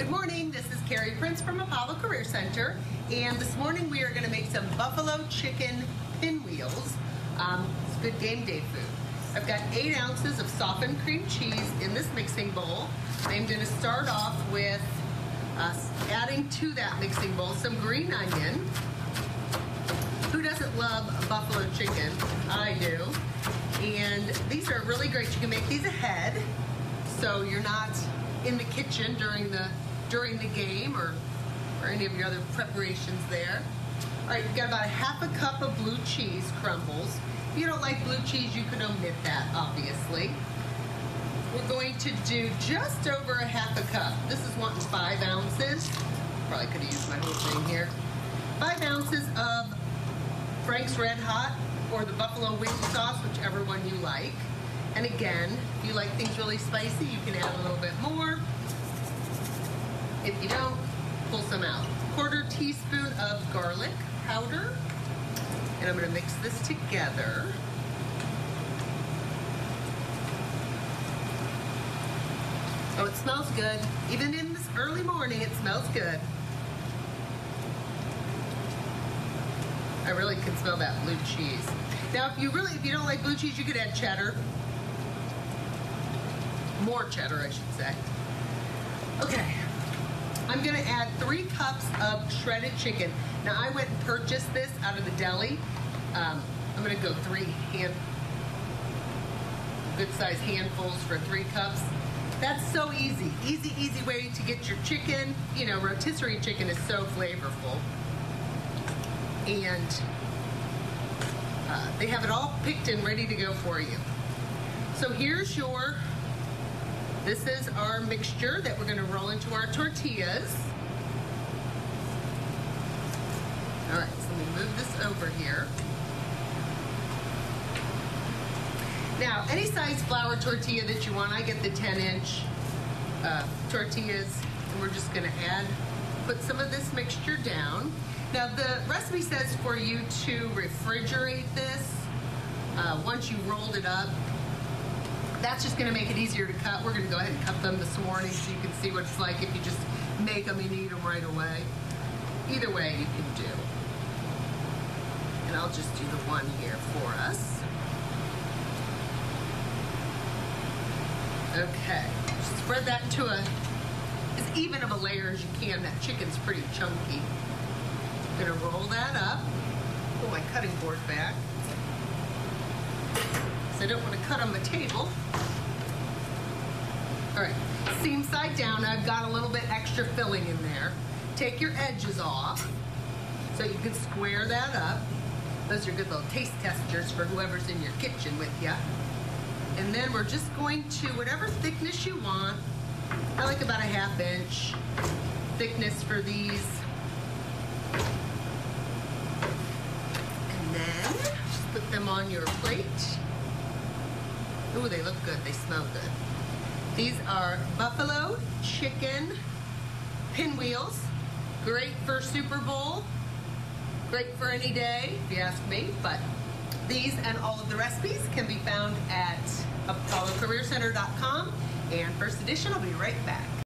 Good morning, this is Carrie Prince from Apollo Career Center, and this morning we are going to make some buffalo chicken pinwheels. Um, it's good game day food. I've got eight ounces of softened cream cheese in this mixing bowl. I'm going to start off with uh, adding to that mixing bowl some green onion. Who doesn't love buffalo chicken? I do. And these are really great. You can make these ahead, so you're not in the kitchen during the during the game or, or any of your other preparations there. All right, you've got about a half a cup of blue cheese crumbles. If you don't like blue cheese, you can omit that, obviously. We're going to do just over a half a cup. This is wanting five ounces. Probably could have used my whole thing here. Five ounces of Frank's Red Hot or the buffalo wing sauce, whichever one you like. And again, if you like things really spicy, you can add a little bit more. If you don't, pull some out. Quarter teaspoon of garlic powder. And I'm gonna mix this together. Oh, it smells good. Even in this early morning, it smells good. I really can smell that blue cheese. Now, if you really, if you don't like blue cheese, you could add cheddar. More cheddar, I should say. Okay, I'm gonna add three cups of shredded chicken. Now I went and purchased this out of the deli. Um, I'm gonna go three hand, good sized handfuls for three cups. That's so easy. Easy, easy way to get your chicken. You know, rotisserie chicken is so flavorful. And uh, they have it all picked and ready to go for you. So here's your this is our mixture that we're going to roll into our tortillas. All right, so let me move this over here. Now, any size flour tortilla that you want, I get the 10 inch uh, tortillas, and we're just going to add, put some of this mixture down. Now, the recipe says for you to refrigerate this uh, once you rolled it up that's just gonna make it easier to cut. We're gonna go ahead and cut them this morning so you can see what it's like if you just make them and eat them right away. Either way you can do. And I'll just do the one here for us. Okay, spread that to a, as even of a layer as you can. That chicken's pretty chunky. I'm gonna roll that up. Pull my cutting board back. I don't want to cut on the table. All right, seam side down, I've got a little bit extra filling in there. Take your edges off so you can square that up. Those are good little taste testers for whoever's in your kitchen with you. And then we're just going to, whatever thickness you want, I like about a half inch thickness for these. And then just put them on your plate. Ooh, they look good. They smell good. These are buffalo chicken pinwheels. Great for Super Bowl. Great for any day, if you ask me. But these and all of the recipes can be found at apollocareercenter.com. And First Edition I'll be right back.